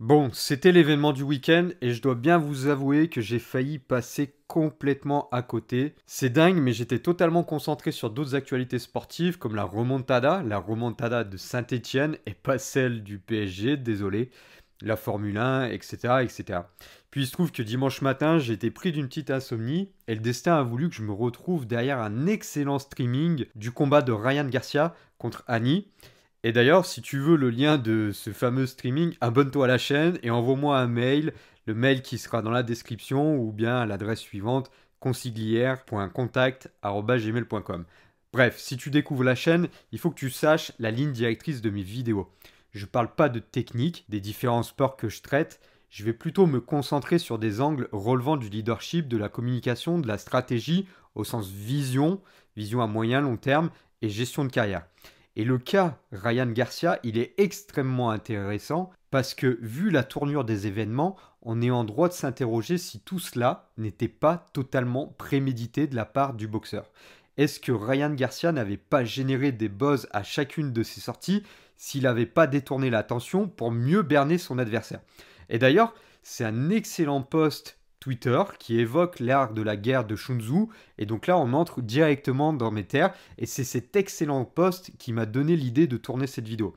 Bon, c'était l'événement du week-end et je dois bien vous avouer que j'ai failli passer complètement à côté. C'est dingue, mais j'étais totalement concentré sur d'autres actualités sportives comme la remontada, la remontada de Saint-Etienne et pas celle du PSG, désolé, la Formule 1, etc., etc. Puis il se trouve que dimanche matin, j'ai été pris d'une petite insomnie et le destin a voulu que je me retrouve derrière un excellent streaming du combat de Ryan Garcia contre Annie. Et d'ailleurs, si tu veux le lien de ce fameux streaming, abonne-toi à la chaîne et envoie-moi un mail, le mail qui sera dans la description ou bien à l'adresse suivante consiglière.contact.gmail.com. Bref, si tu découvres la chaîne, il faut que tu saches la ligne directrice de mes vidéos. Je ne parle pas de technique, des différents sports que je traite, je vais plutôt me concentrer sur des angles relevant du leadership, de la communication, de la stratégie au sens vision, vision à moyen long terme et gestion de carrière. Et le cas Ryan Garcia, il est extrêmement intéressant parce que vu la tournure des événements, on est en droit de s'interroger si tout cela n'était pas totalement prémédité de la part du boxeur. Est-ce que Ryan Garcia n'avait pas généré des buzz à chacune de ses sorties s'il n'avait pas détourné l'attention pour mieux berner son adversaire? Et d'ailleurs, c'est un excellent post Qui évoque l'art de la guerre de Shunzu. Et donc là, on entre directement dans mes terres. Et c'est cet excellent post qui m'a donné l'idée de tourner cette vidéo.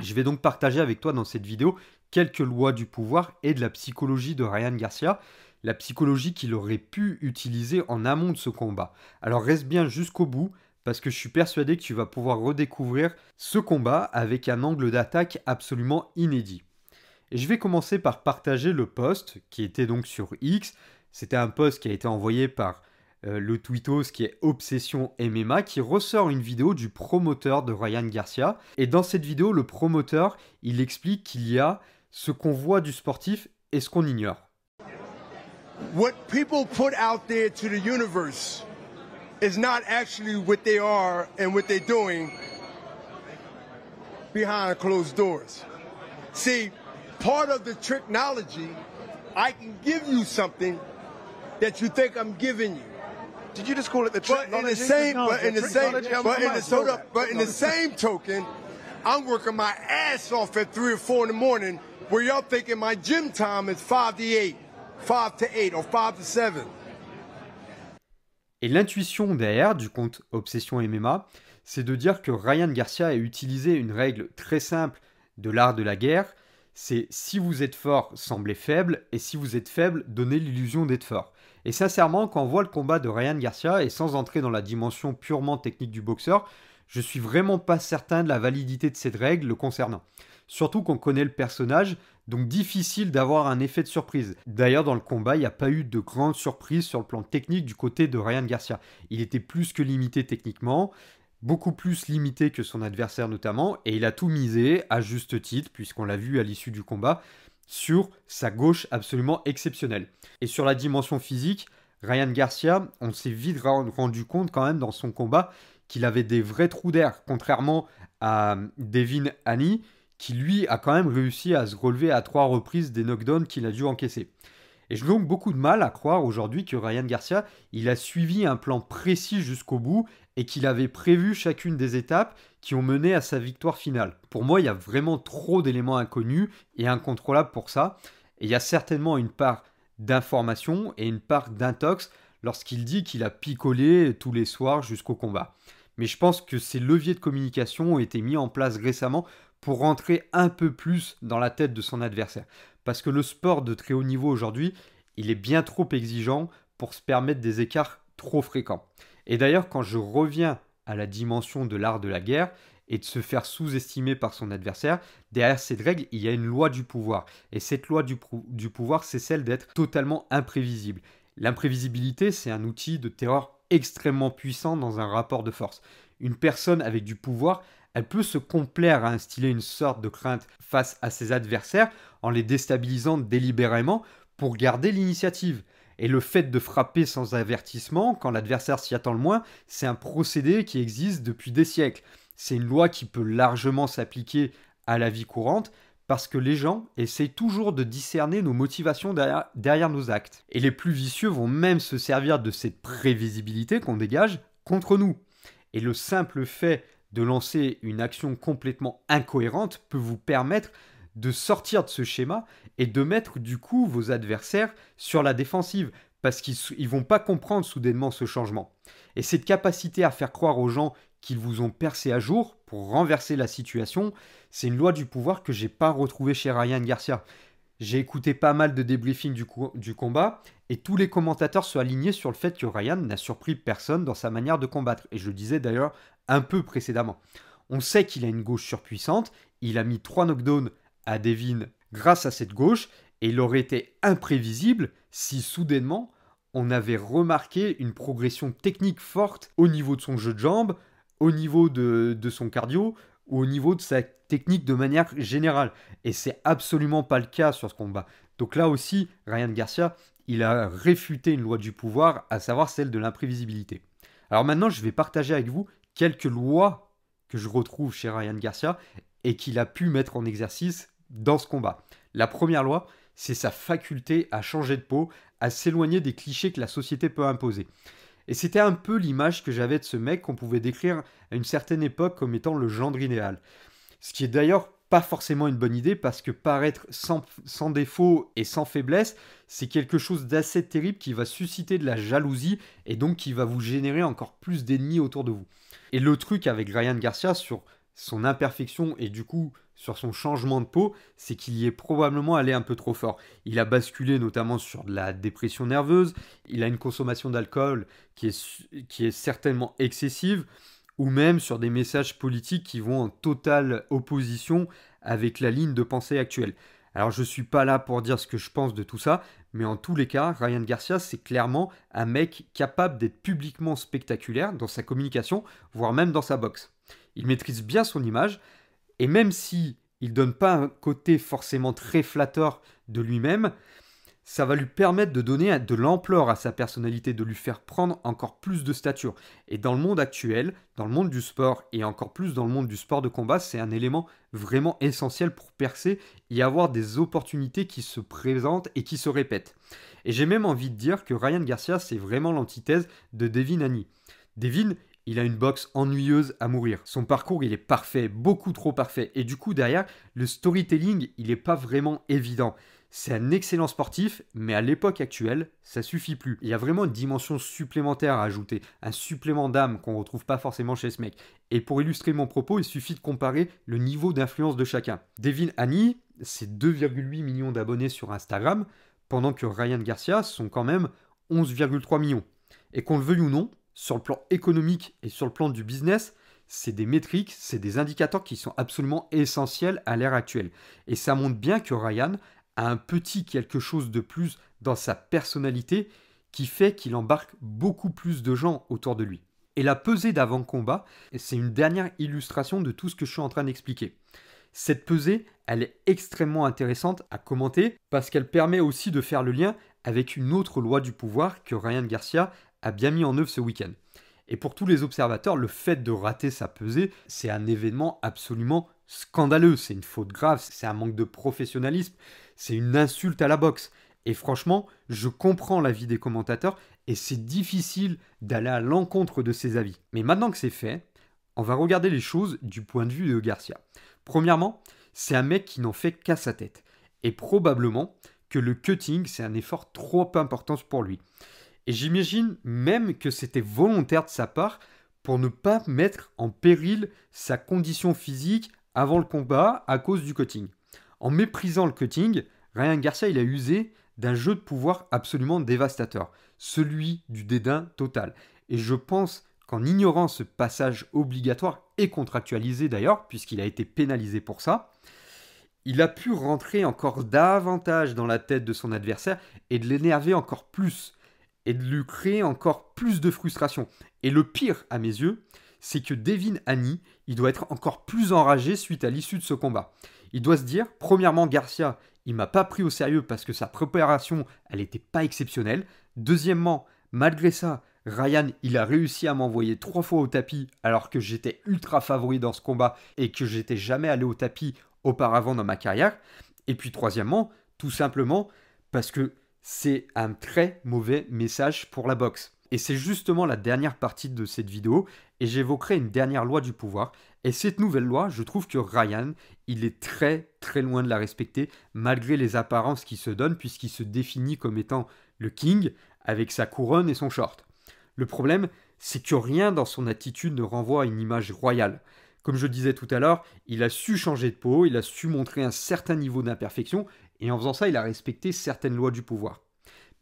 Je vais donc partager avec toi dans cette vidéo quelques lois du pouvoir et de la psychologie de Ryan Garcia. La psychologie qu'il aurait pu utiliser en amont de ce combat. Alors reste bien jusqu'au bout parce que je suis persuadé que tu vas pouvoir redécouvrir ce combat avec un angle d'attaque absolument inédit. Et je vais commencer par partager le post qui était donc sur X. C'était un post qui a été envoyé par euh, le tweetos qui est Obsession MMA qui ressort une vidéo du promoteur de Ryan Garcia. Et dans cette vidéo, le promoteur, il explique qu'il y a ce qu'on voit du sportif et ce qu'on ignore. What people put out there to the universe is not actually what they are and what they're doing behind closed doors. See, part of the technology, I can give you something that you think I'm giving you. Did you just call it the But in the same, but in the same, but in the, hold up, but in the same token, I'm working my ass off at three or four in the morning, where y'all thinking my gym time is five to eight, five to eight, or five to seven. Et l'intuition derrière du compte Obsession MMA, c'est de dire que Ryan Garcia a utilisé une règle très simple de l'art de la guerre, c'est si vous êtes fort, semblez faible, et si vous êtes faible, donnez l'illusion d'être fort. Et sincèrement, quand on voit le combat de Ryan Garcia, et sans entrer dans la dimension purement technique du boxeur, je suis vraiment pas certain de la validité de cette règle le concernant. Surtout qu'on connaît le personnage, donc difficile d'avoir un effet de surprise. D'ailleurs, dans le combat, il n'y a pas eu de grande surprise sur le plan technique du côté de Ryan Garcia. Il était plus que limité techniquement, beaucoup plus limité que son adversaire notamment, et il a tout misé, à juste titre, puisqu'on l'a vu à l'issue du combat, sur sa gauche absolument exceptionnelle. Et sur la dimension physique, Ryan Garcia, on s'est vite rendu compte quand même dans son combat qu'il avait des vrais trous d'air, contrairement à Devin Haney, qui lui a quand même réussi à se relever à trois reprises des knockdowns qu'il a dû encaisser. Et je donc beaucoup de mal à croire aujourd'hui que Ryan Garcia, il a suivi un plan précis jusqu'au bout et qu'il avait prévu chacune des étapes qui ont mené à sa victoire finale. Pour moi, il y a vraiment trop d'éléments inconnus et incontrôlables pour ça. Et il y a certainement une part d'information et une part d'intox lorsqu'il dit qu'il a picolé tous les soirs jusqu'au combat. Mais je pense que ces leviers de communication ont été mis en place récemment pour rentrer un peu plus dans la tête de son adversaire. Parce que le sport de très haut niveau aujourd'hui, il est bien trop exigeant pour se permettre des écarts trop fréquents. Et d'ailleurs, quand je reviens à la dimension de l'art de la guerre et de se faire sous-estimer par son adversaire, derrière cette règle, il y a une loi du pouvoir. Et cette loi du, du pouvoir, c'est celle d'être totalement imprévisible. L'imprévisibilité, c'est un outil de terreur extrêmement puissant dans un rapport de force. Une personne avec du pouvoir, elle peut se complaire à instiller une sorte de crainte face à ses adversaires en les déstabilisant délibérément pour garder l'initiative. Et le fait de frapper sans avertissement, quand l'adversaire s'y attend le moins, c'est un procédé qui existe depuis des siècles. C'est une loi qui peut largement s'appliquer à la vie courante, parce que les gens essaient toujours de discerner nos motivations derrière, derrière, nos actes. Et les plus vicieux vont même se servir de cette prévisibilité qu'on dégage contre nous. Et le simple fait de lancer une action complètement incohérente peut vous permettre de sortir de ce schéma et de mettre du coup vos adversaires sur la défensive parce qu'ils ne vont pas comprendre soudainement ce changement. Et cette capacité à faire croire aux gens qu'ils vous ont percé à jour pour renverser la situation, c'est une loi du pouvoir que j'ai pas retrouvée chez Ryan Garcia. J'ai écouté pas mal de débriefings du, du, combat et tous les commentateurs sont alignés sur le fait que Ryan n'a surpris personne dans sa manière de combattre. Et je le disais d'ailleurs un peu précédemment. On sait qu'il a une gauche surpuissante, il a mis trois knockdowns à Devin grâce à cette gauche et il aurait été imprévisible si soudainement on avait remarqué une progression technique forte au niveau de son jeu de jambes, au niveau de, son cardio ou au niveau de sa technique de manière générale. Et c'est absolument pas le cas sur ce combat. Donc là aussi, Ryan Garcia, il a réfuté une loi du pouvoir, à savoir celle de l'imprévisibilité. Alors maintenant, je vais partager avec vous quelques lois que je retrouve chez Ryan Garcia et qu'il a pu mettre en exercice dans ce combat. La première loi, c'est sa faculté à changer de peau, à s'éloigner des clichés que la société peut imposer. Et c'était un peu l'image que j'avais de ce mec qu'on pouvait décrire à une certaine époque comme étant le gendre idéal. Ce qui est d'ailleurs forcément une bonne idée parce que paraître sans, sans défaut et sans faiblesse, c'est quelque chose d'assez terrible qui va susciter de la jalousie et donc qui va vous générer encore plus d'ennemis autour de vous. Et le truc avec Ryan Garcia sur son imperfection et du coup sur son changement de peau, c'est qu'il y est probablement allé un peu trop fort. Il a basculé notamment sur de la dépression nerveuse, il a une consommation d'alcool qui est certainement excessive, ou même sur des messages politiques qui vont en totale opposition avec la ligne de pensée actuelle. Alors je ne suis pas là pour dire ce que je pense de tout ça, mais en tous les cas, Ryan Garcia, c'est clairement un mec capable d'être publiquement spectaculaire dans sa communication, voire même dans sa boxe. Il maîtrise bien son image, et même si il donne pas un côté forcément très flatteur de lui-même, ça va lui permettre de donner de l'ampleur à sa personnalité, de lui faire prendre encore plus de stature. Et dans le monde actuel, dans le monde du sport et encore plus dans le monde du sport de combat, c'est un élément vraiment essentiel pour percer et avoir des opportunités qui se présentent et qui se répètent. Et j'ai même envie de dire que Ryan Garcia, c'est vraiment l'antithèse de Devin Haney. Devin, il a une boxe ennuyeuse à mourir. Son parcours, il est parfait, beaucoup trop parfait. Et du coup, derrière, le storytelling, il n'est pas vraiment évident. C'est un excellent sportif, mais à l'époque actuelle, ça suffit plus. Il y a vraiment une dimension supplémentaire à ajouter, un supplément d'âme qu'on retrouve pas forcément chez ce mec. Et pour illustrer mon propos, il suffit de comparer le niveau d'influence de chacun. Devin Haney, c'est 2,8 millions d'abonnés sur Instagram, pendant que Ryan Garcia sont quand même 11,3 millions. Et qu'on le veuille ou non, sur le plan économique et sur le plan du business, c'est des métriques, c'est des indicateurs qui sont absolument essentiels à l'ère actuelle. Et ça montre bien que Ryan a un petit quelque chose de plus dans sa personnalité qui fait qu'il embarque beaucoup plus de gens autour de lui. Et la pesée d'avant-combat, c'est une dernière illustration de tout ce que je suis en train d'expliquer. Cette pesée, elle est extrêmement intéressante à commenter parce qu'elle permet aussi de faire le lien avec une autre loi du pouvoir que Ryan Garcia a bien mis en œuvre ce week-end. Et pour tous les observateurs, le fait de rater sa pesée, c'est un événement absolument scandaleux, c'est une faute grave, c'est un manque de professionnalisme, c'est une insulte à la boxe. Et franchement, je comprends l'avis des commentateurs et c'est difficile d'aller à l'encontre de ces avis. Mais maintenant que c'est fait, on va regarder les choses du point de vue de Garcia. Premièrement, c'est un mec qui n'en fait qu'à sa tête. Et probablement que le cutting, c'est un effort trop important pour lui. Et j'imagine même que c'était volontaire de sa part pour ne pas mettre en péril sa condition physique avant le combat à cause du cutting. En méprisant le cutting, Ryan Garcia il a usé d'un jeu de pouvoir absolument dévastateur, celui du dédain total. Et je pense qu'en ignorant ce passage obligatoire et contractualisé d'ailleurs, puisqu'il a été pénalisé pour ça, il a pu rentrer encore davantage dans la tête de son adversaire et de l'énerver encore plus et de lui créer encore plus de frustration. Et le pire, à mes yeux, c'est que Devin Haney, il doit être encore plus enragé suite à l'issue de ce combat. Il doit se dire, premièrement, Garcia, il m'a pas pris au sérieux parce que sa préparation, elle n'était pas exceptionnelle. Deuxièmement, malgré ça, Ryan, il a réussi à m'envoyer trois fois au tapis alors que j'étais ultra favori dans ce combat et que j'étais jamais allé au tapis auparavant dans ma carrière. Et puis troisièmement, tout simplement parce que c'est un très mauvais message pour la boxe. Et c'est justement la dernière partie de cette vidéo, et j'évoquerai une dernière loi du pouvoir, Et cette nouvelle loi, je trouve que Ryan, il est très très loin de la respecter, malgré les apparences qu'il se donne, puisqu'il se définit comme étant le king, avec sa couronne et son short. Le problème, c'est que rien dans son attitude ne renvoie à une image royale. Comme je disais tout à l'heure, il a su changer de peau, il a su montrer un certain niveau d'imperfection, et en faisant ça, il a respecté certaines lois du pouvoir.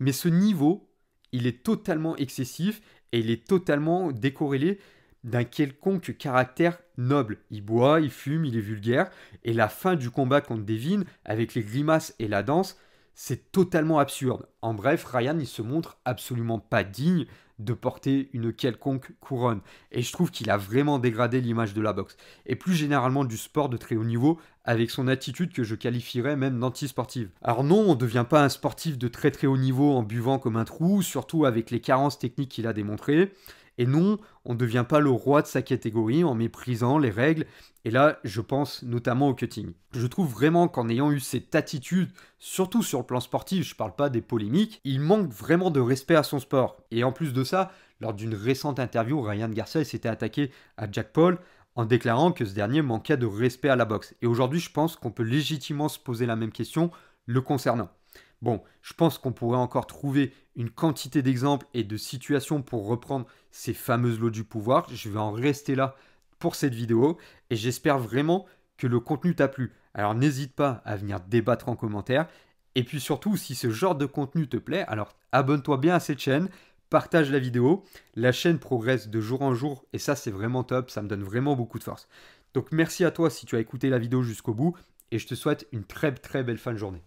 Mais ce niveau, il est totalement excessif et il est totalement décorrélé d'un quelconque caractère noble. Il boit, il fume, il est vulgaire, et la fin du combat contre Devin, avec les grimaces et la danse, c'est totalement absurde. En bref, Ryan, il se montre absolument pas digne de porter une quelconque couronne. Et je trouve qu'il a vraiment dégradé l'image de la boxe. Et plus généralement du sport de très haut niveau, avec son attitude que je qualifierais même d'anti-sportive. Alors non, on ne devient pas un sportif de très très haut niveau en buvant comme un trou, surtout avec les carences techniques qu'il a démontrées. Et non, on ne devient pas le roi de sa catégorie en méprisant les règles. Et là, je pense notamment au cutting. Je trouve vraiment qu'en ayant eu cette attitude, surtout sur le plan sportif, je ne parle pas des polémiques, il manque vraiment de respect à son sport. Et en plus de ça, lors d'une récente interview, Ryan Garcia s'était attaqué à Jack Paul en déclarant que ce dernier manquait de respect à la boxe. Et aujourd'hui, je pense qu'on peut légitimement se poser la même question le concernant. Bon, je pense qu'on pourrait encore trouver une quantité d'exemples et de situations pour reprendre ces fameuses lots du pouvoir. Je vais en rester là pour cette vidéo et j'espère vraiment que le contenu t'a plu. Alors n'hésite pas à venir débattre en commentaire. Et puis surtout, si ce genre de contenu te plaît, alors abonne-toi bien à cette chaîne, partage la vidéo. La chaîne progresse de jour en jour et ça c'est vraiment top, ça me donne vraiment beaucoup de force. Donc merci à toi si tu as écouté la vidéo jusqu'au bout et je te souhaite une très très belle fin de journée.